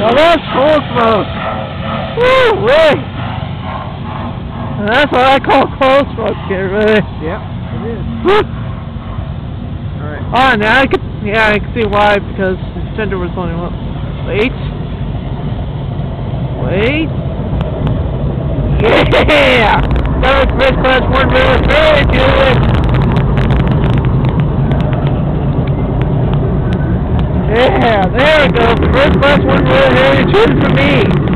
Now that's cold smoke. Woo! Wait. That's what I call cold smoke here, really. Yep, it is. Alright. Oh, now I can, yeah, I can see why, because the center was only one. Wait. Wait. Yeah! That was first class one minute. Very good. Yeah, there we go. First class one minute. Hey, choose for me.